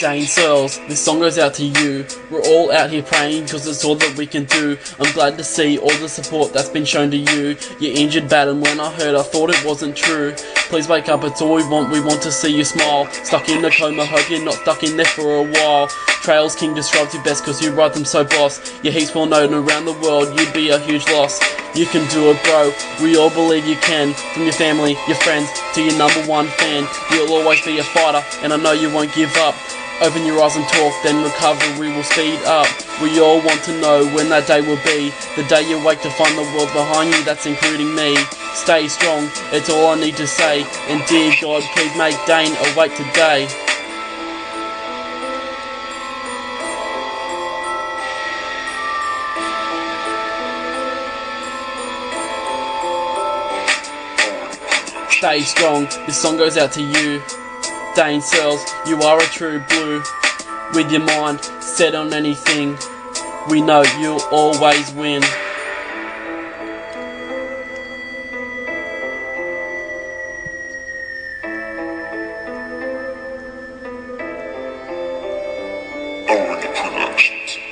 Dane Searls, this song goes out to you. We're all out here praying because it's all that we can do. I'm glad to see all the support that's been shown to you. You're injured bad, and when I heard, I thought it wasn't true. Please wake up, it's all we want. We want to see you smile. Stuck in a coma, hope you're not stuck in there for a while. Trails King describes you best because you write them so boss. Your heaps well known around the world, you'd be a huge loss. You can do it, bro. We all believe you can. From your family, your friends, to your number one fan. You'll always be a fighter, and I know you won't give up. Open your eyes and talk, then recovery will speed up. We all want to know when that day will be. The day you wake to find the world behind you, that's including me. Stay strong, it's all I need to say. And dear God, please make Dane awake today. Stay strong, this song goes out to you. Dane Searls, you are a true blue. With your mind set on anything, we know you'll always win. Owen Productions.